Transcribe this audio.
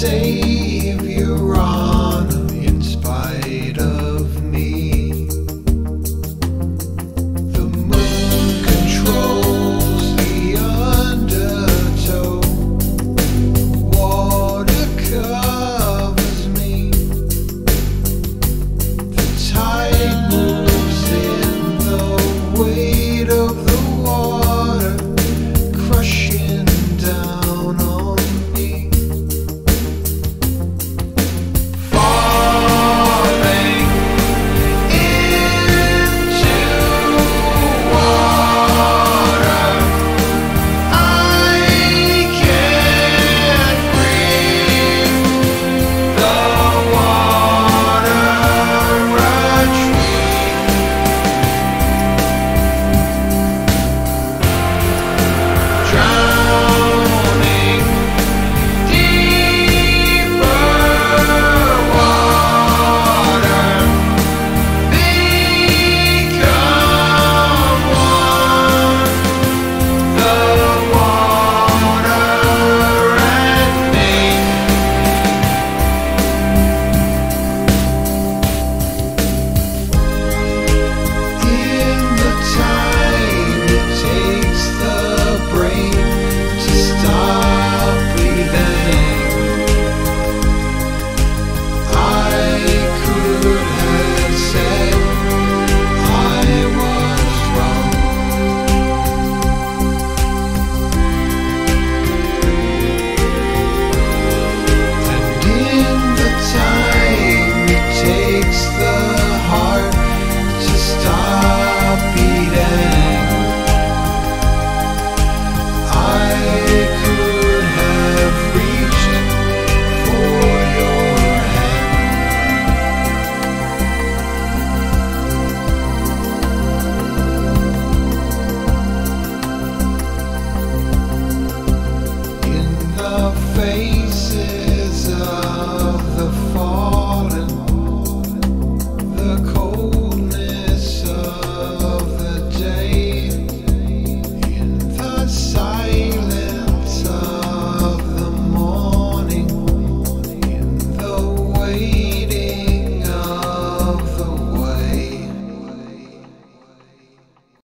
say.